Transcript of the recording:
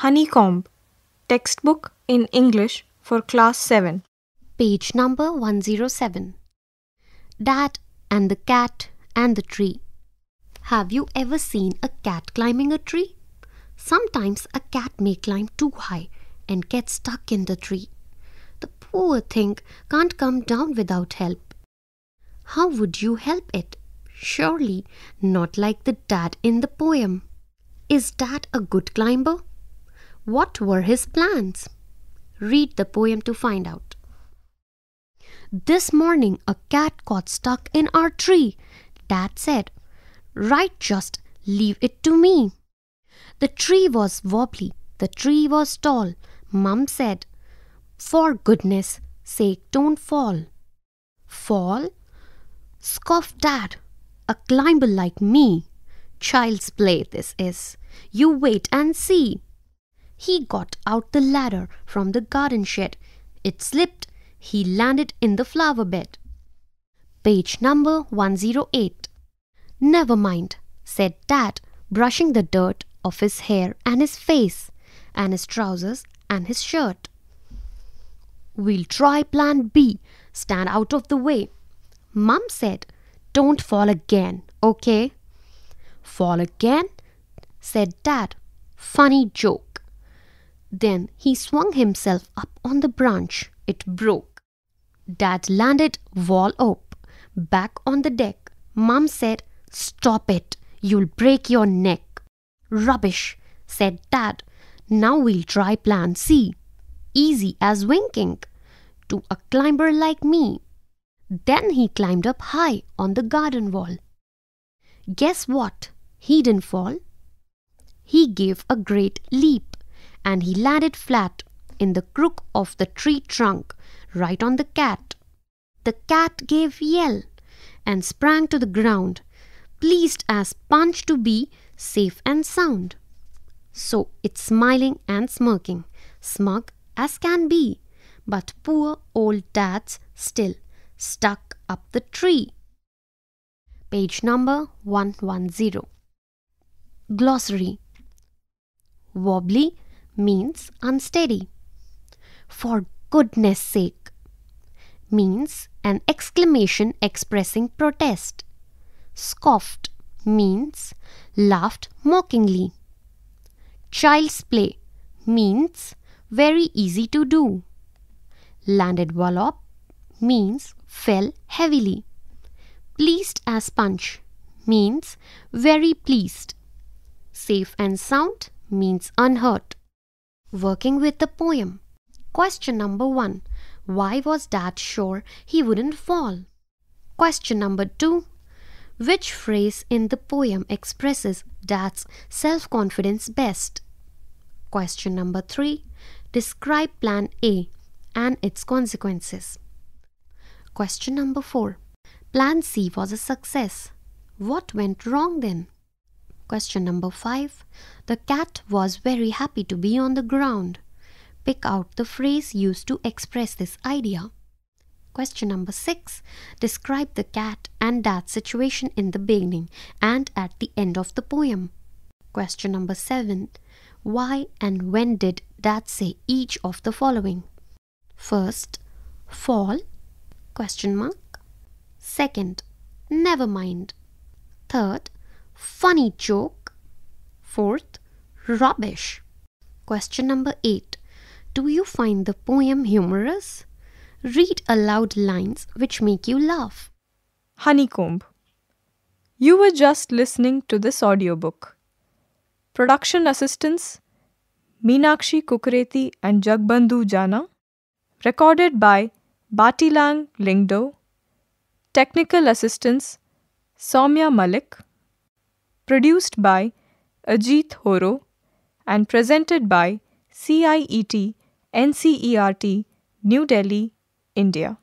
Honeycomb, textbook in English for class 7. Page number 107. Dad and the cat and the tree. Have you ever seen a cat climbing a tree? Sometimes a cat may climb too high and get stuck in the tree. The poor thing can't come down without help. How would you help it? Surely not like the dad in the poem. Is dad a good climber? What were his plans? Read the poem to find out. This morning a cat got stuck in our tree. Dad said, Right, just leave it to me. The tree was wobbly, the tree was tall. Mum said, For goodness sake, don't fall. Fall? scoffed Dad. A climber like me. Child's play, this is. You wait and see. He got out the ladder from the garden shed. It slipped. He landed in the flower bed. Page number 108. Never mind, said Dad, brushing the dirt off his hair and his face, and his trousers and his shirt. We'll try plan B. Stand out of the way. Mum said, Don't fall again, okay? Fall again? said Dad. Funny joke. Then he swung himself up on the branch. It broke. Dad landed wallop, back on the deck. Mum said, Stop it, you'll break your neck. Rubbish, said Dad. Now we'll try plan C. Easy as winking. To a climber like me. Then he climbed up high on the garden wall. Guess what? He didn't fall. He gave a great leap and he landed flat in the crook of the tree trunk right on the cat. The cat gave yell and sprang to the ground, pleased as punch to be safe and sound. So it's smiling and smirking, smug as can be, but poor old dad's still stuck up the tree. Page number 110. Glossary Wobbly means unsteady. For goodness sake means an exclamation expressing protest. Scoffed means laughed mockingly. Child's play means very easy to do. Landed wallop means fell heavily. Pleased as punch means very pleased. Safe and sound means unhurt. Working with the poem. Question number one Why was Dad sure he wouldn't fall? Question number two Which phrase in the poem expresses Dad's self confidence best? Question number three Describe Plan A and its consequences. Question number 4. Plan C was a success. What went wrong then? Question number 5. The cat was very happy to be on the ground. Pick out the phrase used to express this idea. Question number 6. Describe the cat and dad's situation in the beginning and at the end of the poem. Question number 7. Why and when did dad say each of the following? First, fall Question mark. Second, never mind. Third, funny joke. Fourth, rubbish. Question number 8. Do you find the poem humorous? Read aloud lines which make you laugh. Honeycomb. You were just listening to this audiobook. Production assistants Meenakshi Kukreti and Jagbandhu Jana. Recorded by Batilang Lingdo, Technical Assistance Soumya Malik, produced by Ajit Horo and presented by CIET NCERT New Delhi, India.